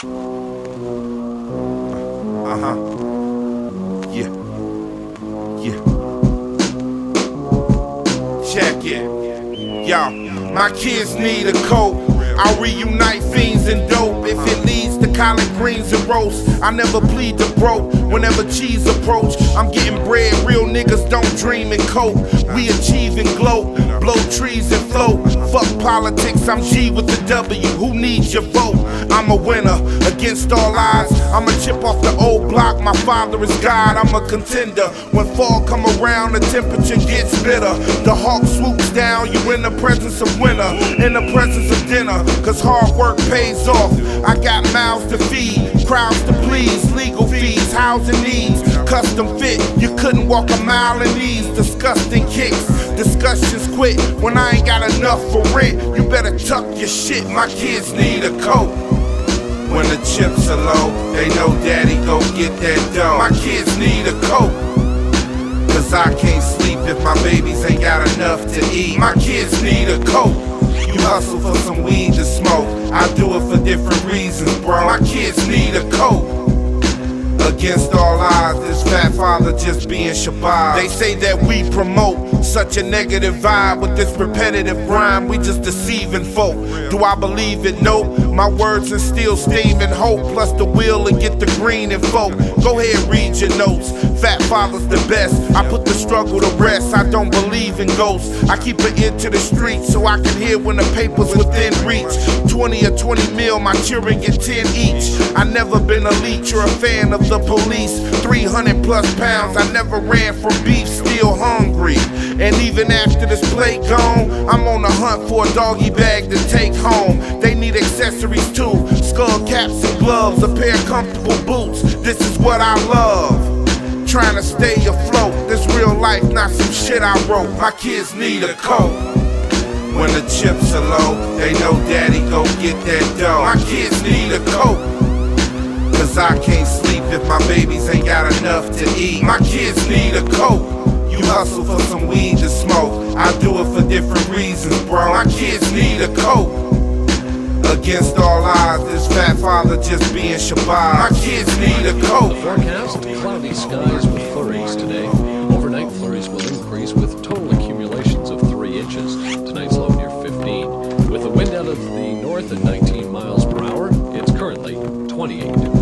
Uh huh. Yeah. Yeah. Check it. Y'all, my kids need a coat. I'll reunite fiends and dope if it collard greens and roast. I never plead to broke whenever cheese approach. I'm getting bread, real niggas don't dream and cope. We achieve and gloat, blow trees and float. Fuck politics, I'm G with the W. Who needs your vote? I'm a winner against all odds. I'm a chip off the old block. My father is God. I'm a contender. When fall come around, the temperature gets bitter. The hawk swoops down. You in the presence of winter, in the presence of dinner. Cause hard work pays off. I got mouths to feed, crowds to please, legal fees, housing needs, custom fit. You couldn't walk a mile in these disgusting kicks. Discussions quit when I ain't got enough for rent. You better tuck your shit. My kids need a coat. When the chips are low, they know daddy go get that dough. My kids need a coat. Cause I can't sleep if my babies ain't got enough to eat. My kids need a coat. You hustle for some weed to smoke. I do it for different reasons, bro. My kids need a coat. Against all odds, this Fatt Father just being shabab. They say that we promote such a negative vibe with this repetitive rhyme. We just deceiving folk. Do I believe it? Nope. My words instill steam and hope, plus the will and get the green and folk. Go ahead, read your notes. Fatt Father's the best. I put the struggle to rest. I don't believe in ghosts. I keep an ear to the street so I can hear when the paper's within reach. 20 or 20 mil, my children get 10 each. I never been a leech or a fan of the police. 300 plus pounds, I never ran from beef, still hungry. And even after this plate gone, I'm on the hunt for a doggy bag to take home. They need accessories too, skull caps and gloves, a pair of comfortable boots. This is what I love. Trying to stay afloat. This real life, not some shit I wrote. My kids need a coat. When the chips are low, they know daddy go get that dough. My kids need a coat. Cause I can't sleep if my babies ain't got enough to eat. My kids need a coat. You hustle for some weed to smoke. I do it for different reasons, bro. My kids need a coat. Against all odds, this Fatt Father just being shabab. My kids need a coat. Forecast cloudy skies with flurries today. Overnight flurries will increase with total accumulations of 3 inches. Tonight's low near 15. With the wind out of the north at 19 miles per hour, it's currently 28 degrees.